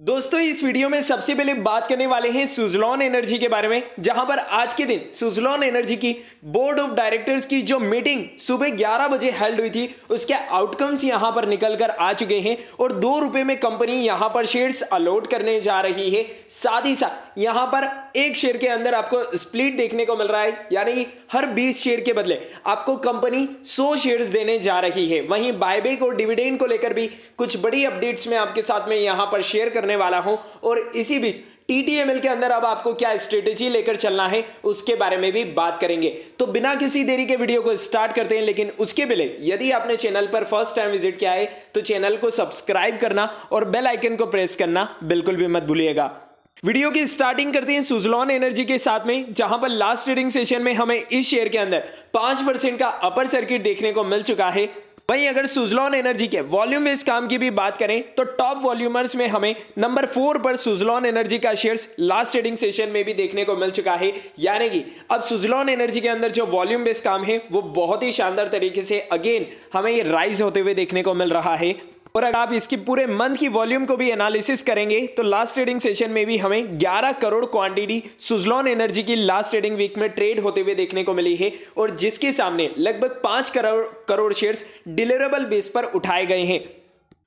दोस्तों, इस वीडियो में सबसे पहले बात करने वाले हैं सुजलॉन एनर्जी के बारे में, जहाँ पर आज के दिन सुजलॉन एनर्जी की बोर्ड ऑफ़ डायरेक्टर्स की जो मीटिंग सुबह 11 बजे हेल्ड हुई थी, उसके आउटकम्स यहाँ पर निकल कर आ चुके हैं और दो रुपए में कंपनी यहाँ पर शेयर्स अलॉट करने जा रही है। साथ ही साथ, यहाँ पर एक शेयर के अंदर आपको स्प्लिट देखने को मिल रहा है, यानी कि हर 20 शेयर के बदले आपको कंपनी 100 शेयर देने जा रही है। वहीं बायबेक और डिविडेंड को लेकर भी कुछ बड़ी अपडेट्स में आपके साथ में यहाँ पर शेयर करने वाला हूँ। और इसी बीच टीटीएमएल के अंदर अब आपको क्या स्ट्रेटेजी लेकर चलना है, उसके बारे में भी बात करेंगे। तो बिना किसी देरी के वीडियो को स्टार्ट करते हैं, लेकिन उसके पहले यदि आपने चैनल पर फ़र्स्ट टाइम विज़िट किया है तो चैनल को सब्सक्राइब करना और बेल आइकन को प्रेस करना बिल्कुल भी मत भूलिएगा। वीडियो की स्टार्टिंग करते हैं सुजलॉन एनर्जी के साथ में, जहाँ पर लास्ट ट्रेडिंग सेशन में हमें इस शेयर के अंदर पाँच परसेंट का अपर सर्किट देखने को मिल चुका है। वहीं अगर सुजलॉन एनर्जी के वॉल्यूम बेस काम की भी बात करें तो टॉप वॉल्यूमर्स में हमें नंबर फोर पर सुजलॉन एनर्जी का शेयर्स लास्ट ट्रेडिंग सेशन में भी देखने को मिल चुका है। यानी कि अब सुजलॉन एनर्जी के अंदर जो वॉल्यूम बेस काम है, वो बहुत ही शानदार तरीके से, अगेन, हमें ये राइज होते हुए देखने को मिल रहा है। और अगर आप इसकी पूरे मंथ की वॉल्यूम को भी एनालिसिस करेंगे तो लास्ट ट्रेडिंग सेशन में भी हमें 11 करोड़ क्वांटिटी सुजलॉन एनर्जी की लास्ट ट्रेडिंग वीक में ट्रेड होते हुए देखने को मिली है और जिसके सामने लगभग पाँच crore crore shares deliverable base पर उठाए गए हैं।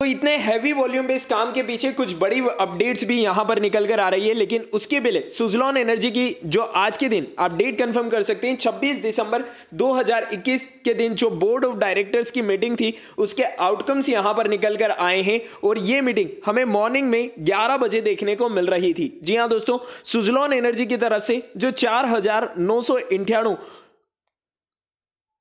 तो इतने हैवी वॉल्यूम बेस्ड काम के पीछे कुछ बड़ी अपडेट्स भी यहाँ पर निकल कर आ रही है, लेकिन उसके पहले सुजलॉन एनर्जी की जो आज के दिन आप डेट कंफर्म कर सकते हैं 26 दिसंबर 2021 के दिन जो बोर्ड ऑफ़ डायरेक्टर्स की मीटिंग थी, उसके आउटकम्स यहाँ पर निकल कर आए हैं और ये मीटिंग हमें मॉर्निंग में 11 बजे देखने को मिल रही थी। जी हाँ दोस्तों, सुजलॉन एनर्जी की तरफ़ से जो चार हज़ार नौ सौ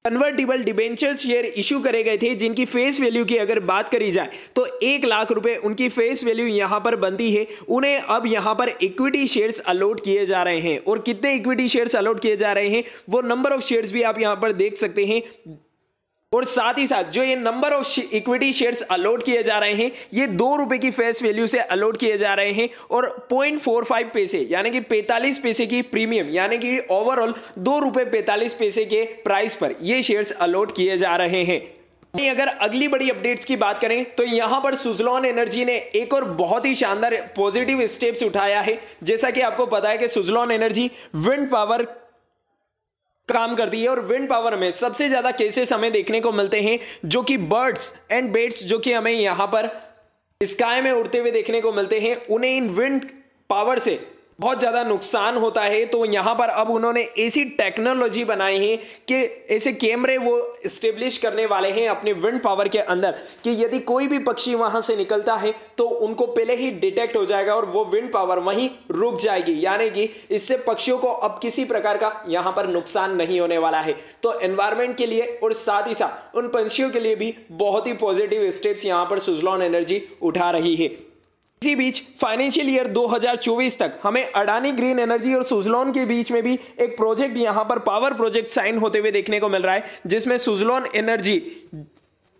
कन्वर्टिबल डिबेंचर शेयर इशू करे गए थे, जिनकी फेस वैल्यू की अगर बात करी जाए तो एक लाख रुपए उनकी फेस वैल्यू यहाँ पर बनती है। उन्हें अब यहाँ पर इक्विटी शेयर्स अलॉट किए जा रहे हैं। और कितने इक्विटी शेयर्स अलॉट किए जा रहे हैं, वो नंबर ऑफ़ शेयर्स भी आप यहाँ पर देख सकते हैं। और साथ ही साथ जो ये number of equity shares allot किए जा रहे हैं, ये दो रुपए की फेस वैल्यू से अलॉट किए जा रहे हैं और पॉइंट फोर फाइव पैसे, यानी कि पैंतालीस पैसे की प्रीमियम यानी कि ओवरऑल दो रुपए पैंतालीस पैसे के प्राइस पर ये शेयर्स अलॉट किए जा रहे हैं। अगर अगली बड़ी अपडेट्स की बात करें तो यहाँ पर सुजलॉन एनर्जी ने एक और बहुत ही शानदार पॉजिटिव स्टेप्स उठाया है। जैसा कि आपको पता है कि सुजलॉन एनर्जी विंड पावर काम करती है और विंड पावर में सबसे ज़्यादा केसेस हमें देखने को मिलते हैं, जो कि बर्ड्स एंड बेट्स जो कि हमें यहाँ पर स्काई में उड़ते हुए देखने को मिलते हैं, उन्हें इन विंड पावर से बहुत ज़्यादा नुकसान होता है तो यहाँ पर अब उन्होंने ऐसी टेक्नोलॉजी बनाई है कि ऐसे कैमरे वो स्टेब्लिश करने वाले हैं अपने विंड पावर के अंदर कि यदि कोई भी पक्षी वहाँ से निकलता है तो उनको पहले ही डिटेक्ट हो जाएगा और वो विंड पावर वहीं रुक जाएगी। यानी कि इससे पक्षियों को अब किसी प्रकार का यहाँ पर नुकसान नहीं होने वाला है। तो एनवायरमेंट के लिए और साथ ही साथ उन पंछियों के लिए भी बहुत ही पॉजिटिव स्टेप्स यहाँ पर सुजलॉन एनर्जी उठा रही है। इसी बीच फाइनेंशियल ईयर 2024 तक हमें अडानी ग्रीन एनर्जी और सुजलॉन के बीच में भी एक प्रोजेक्ट यहाँ पर पावर प्रोजेक्ट साइन होते हुए देखने को मिल रहा है, जिसमें सुजलॉन एनर्जी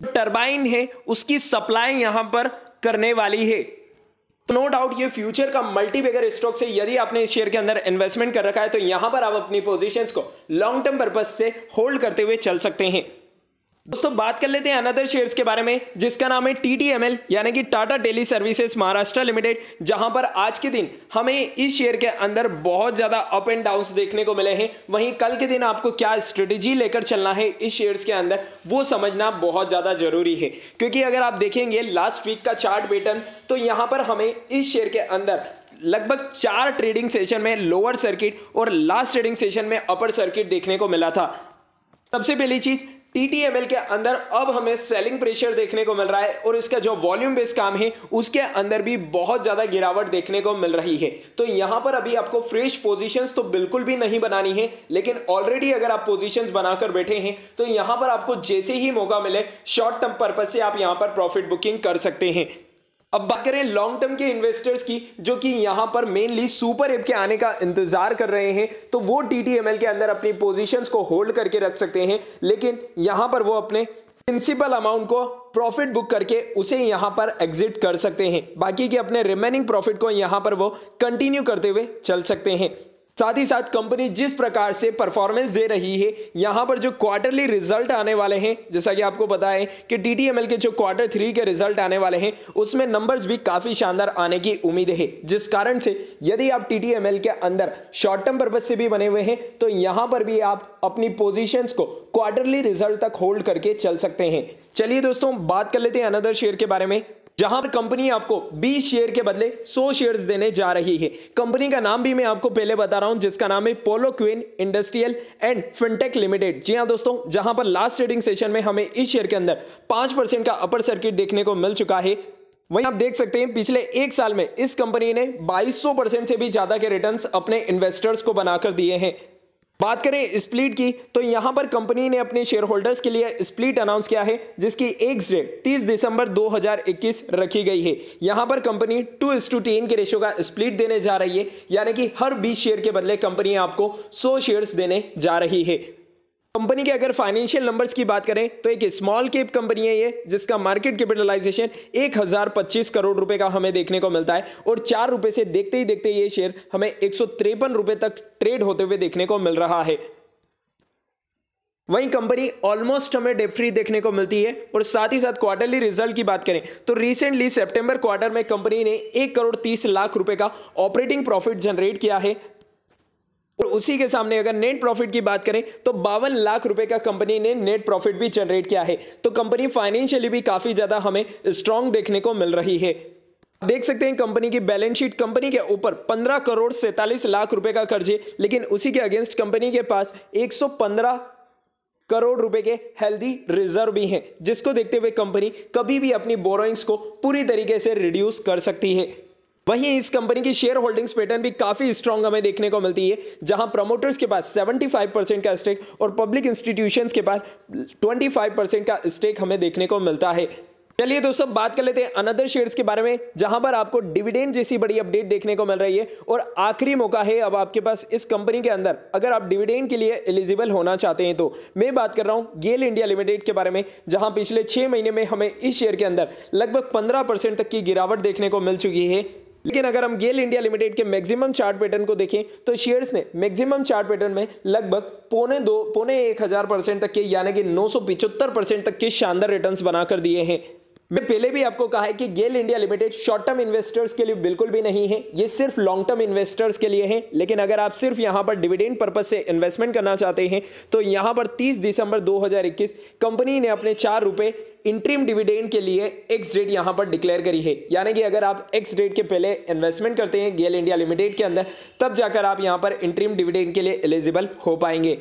टरबाइन है, उसकी सप्लाई यहाँ पर करने वाली है। तो नो डाउट ये फ्यूचर का मल्टीबेगर स्टॉक से यदि आपने इस शेयर के अंदर इन्वेस्टमेंट कर रखा है तो यहाँ पर आप अपनी पोजीशंस को लॉन्ग टर्म पर्पज से होल्ड करते हुए चल सकते हैं। दोस्तों बात कर लेते हैं अनदर शेयर्स के बारे में, जिसका नाम है टीटीएमएल यानी कि Tata Teleservices Maharashtra Limited जहाँ पर आज के दिन हमें इस शेयर के अंदर बहुत ज़्यादा अप एंड डाउन देखने को मिले हैं। वहीं कल के दिन आपको क्या स्ट्रेटेजी लेकर चलना है इस शेयर्स के अंदर, वो समझना बहुत ज़्यादा ज़रूरी है। क्योंकि अगर आप देखेंगे लास्ट वीक का चार्ट पैटर्न तो यहाँ पर हमें इस शेयर के अंदर लगभग चार ट्रेडिंग सेशन में लोअर सर्किट और लास्ट ट्रेडिंग सेशन में अपर सर्किट देखने को मिला था। सबसे पहली चीज़ टीटीएमएल के अंदर अब हमें सेलिंग प्रेशर देखने को मिल रहा है और इसका जो वॉल्यूम बेस्ड काम है, उसके अंदर भी बहुत ज़्यादा गिरावट देखने को मिल रही है। तो यहाँ पर अभी आपको फ्रेश पोजीशंस तो बिल्कुल भी नहीं बनानी है, लेकिन ऑलरेडी अगर आप पोजीशंस बनाकर बैठे हैं तो यहाँ पर आपको जैसे ही मौका मिले शॉर्ट टर्म पर्पज से आप यहाँ पर प्रॉफिट बुकिंग कर सकते हैं। अब बात करें लॉन्ग टर्म के इन्वेस्टर्स की, जो कि यहाँ पर मेनली सुपर एप के आने का इंतज़ार कर रहे हैं तो वो टीटीएमएल के अंदर अपनी पोजीशंस को होल्ड करके रख सकते हैं, लेकिन यहाँ पर वो अपने प्रिंसिपल अमाउंट को प्रॉफिट बुक करके उसे यहाँ पर एग्जिट कर सकते हैं। बाकी के अपने रिमेनिंग प्रॉफिट को यहाँ पर वो कंटिन्यू करते हुए चल सकते हैं। साथ ही साथ कंपनी जिस प्रकार से परफॉर्मेंस दे रही है, यहाँ पर जो क्वार्टरली रिज़ल्ट आने वाले हैं, जैसा कि आपको पता है कि टीटीएमएल के जो क्वार्टर थ्री के रिज़ल्ट आने वाले हैं, उसमें नंबर्स भी काफ़ी शानदार आने की उम्मीद है। जिस कारण से यदि आप टीटीएमएल के अंदर शॉर्ट टर्म पर्पज से भी बने हुए हैं तो यहाँ पर भी आप अपनी पोजिशन को क्वार्टरली रिज़ल्ट तक होल्ड करके चल सकते हैं। चलिए दोस्तों, बात कर लेते हैं अनदर शेयर के बारे में। जहाँ पर कंपनी आपको 20 शेयर के बदले 100 शेयर्स देने जा रही है। कंपनी का नाम भी मैं आपको पहले बता रहा हूँ, जिसका नाम है Polo Queen Industrial and Fintech Limited जी हाँ दोस्तों, जहाँ पर लास्ट ट्रेडिंग सेशन में हमें इस शेयर के अंदर पाँच परसेंट का अपर सर्किट देखने को मिल चुका है। वहीं आप देख सकते हैं, पिछले एक साल में इस कंपनी ने 2200 परसेंट से भी ज़्यादा के रिटर्न्स अपने इन्वेस्टर्स को बनाकर दिए हैं। बात करें स्प्लिट की तो यहाँ पर कंपनी ने अपने शेयर होल्डर्स के लिए स्प्लिट अनाउंस किया है, जिसकी एक डेट 30 दिसंबर 2021 रखी गई है। यहाँ पर company two is to ten के रेशो का स्प्लिट देने जा रही है, यानी कि हर 20 शेयर के बदले कंपनी आपको सौ शेयर्स देने जा रही है। कंपनी के अगर फाइनेंशियल नंबर्स की बात करें तो एक स्मॉल कैप कंपनी है ये, जिसका मार्केट कैपिटलाइजेशन एक हज़ार पच्चीस करोड़ रुपए का हमें देखने को मिलता है। और चार रुपए से देखते ही देखते ये शेयर हमें एक सौ तिरपन रुपए तक ट्रेड होते हुए देखने को मिल रहा है। वहीं कंपनी ऑलमोस्ट हमें डेप फ्री देखने को मिलती है। और साथ ही साथ क्वार्टरली रिज़ल्ट की बात करें तो रिसेंटली सितंबर क्वार्टर में कंपनी ने एक करोड़ तीस लाख रुपए का ऑपरेटिंग प्रॉफिट जनरेट किया है। और उसी के सामने अगर नेट प्रॉफिट की बात करें तो बावन लाख रुपए का कंपनी ने नेट प्रॉफिट भी जनरेट किया है। तो कंपनी फाइनेंशियली भी काफ़ी ज़्यादा हमें स्ट्रांग देखने को मिल रही है। देख सकते हैं कंपनी की बैलेंस शीट कंपनी के ऊपर 15 करोड़ सैतालीस लाख रुपए का कर्ज है, लेकिन उसी के अगेंस्ट कंपनी के पास 115 करोड़ रुपए के हेल्दी रिज़र्व भी हैं, जिसको देखते हुए कंपनी कभी भी अपनी बोरोइंग्स को पूरी तरीके से रिड्यूस कर सकती है। वहीं इस कंपनी की शेयर होल्डिंग्स पैटर्न भी काफ़ी स्ट्रॉन्ग हमें देखने को मिलती है, जहाँ प्रमोटर्स के पास 75 परसेंट का स्टेक और पब्लिक इंस्टीट्यूशंस के पास 25 परसेंट का स्टेक हमें देखने को मिलता है। चलिए दोस्तों, बात कर लेते हैं अनदर शेयर्स के बारे में, जहाँ पर आपको डिविडेंड जैसी बड़ी अपडेट देखने को मिल रही है और आखिरी मौका है अब आपके पास इस कंपनी के अंदर। अगर आप डिविडेंड के लिए एलिजिबल होना चाहते हैं तो मैं बात कर रहा हूँ गेल इंडिया लिमिटेड के बारे में, जहाँ पिछले छह महीने में हमें इस शेयर के अंदर लगभग पंद्रह तक की गिरावट देखने को मिल चुकी है। लेकिन अगर हम गेल इंडिया लिमिटेड के मैक्सिमम चार्ट पैटर्न को देखें तो शेयर्स ने मैक्सिमम चार्ट पैटर्न में लगभग पौने दो, पौने एक हज़ार परसेंट तक के, यानी कि नौ परसेंट तक के शानदार रिटर्न्स बनाकर दिए हैं। मैं पहले भी आपको कहा है कि GAIL India Limited short term investors के लिए बिल्कुल भी नहीं है। ये सिर्फ़ लॉन्ग टर्म इन्वेस्टर्स के लिए है। लेकिन अगर आप सिर्फ़ यहाँ पर डिविडेंड पर्पज से इन्वेस्टमेंट करना चाहते हैं तो यहाँ पर 30 दिसंबर 2021 कंपनी ने अपने चार रुपए इंट्रीम डिविडेंड के लिए एक्स डेट यहाँ पर डिक्लेयर करी है। यानी कि अगर आप एक्स डेट के पहले इन्वेस्टमेंट करते हैं गेल इंडिया लिमिटेड के अंदर, तब जाकर आप यहाँ पर इंट्रीम डिविडेंड के लिए एलिजिबल हो पाएँगे।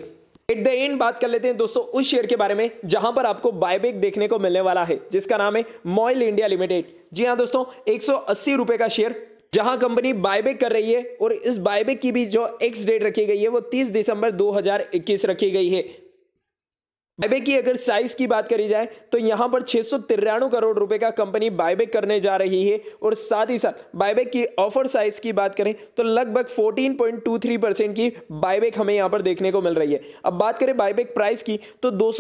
एट द एंड बात कर लेते हैं दोस्तों उस शेयर के बारे में, जहाँ पर आपको बायबैक देखने को मिलने वाला है, जिसका नाम है मॉयल इंडिया लिमिटेड जी हाँ दोस्तों, एक सौ अस्सी रुपए का शेयर जहाँ कंपनी बायबैक कर रही है और इस बायबैक की भी जो एक्स डेट रखी गई है, वो 30 दिसंबर 2021 रखी गई है। बायबैक की अगर साइज़ की बात करी जाए तो यहाँ पर छह करोड़ रुपए का कंपनी बायबैक करने जा रही है और साथ ही साथ बायबैक की ऑफ़र साइज़ की बात करें तो लगभग 14.23 परसेंट की बायबैक हमें यहाँ पर देखने को मिल रही है। अब बात करें बायबैक प्राइस की तो दो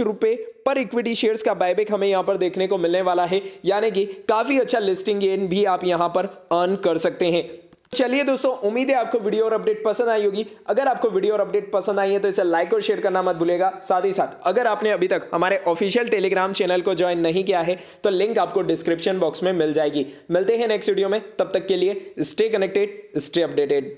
रुपए पर इक्विटी शेयर्स का बायबैक हमें यहाँ पर देखने को मिलने वाला है। यानी कि काफ़ी अच्छा लिस्टिंग गेन भी आप यहाँ पर अर्न कर सकते हैं। चलिए दोस्तों, उम्मीद है आपको वीडियो और अपडेट पसंद आई होगी। अगर आपको वीडियो और अपडेट पसंद आई है तो इसे लाइक और शेयर करना मत भूलेगा साथ ही साथ, अगर आपने अभी तक हमारे ऑफिशियल टेलीग्राम चैनल को ज्वाइन नहीं किया है तो लिंक आपको डिस्क्रिप्शन बॉक्स में मिल जाएगी। मिलते हैं नेक्स्ट वीडियो में, तब तक के लिए स्टे कनेक्टेड स्टे अपडेटेड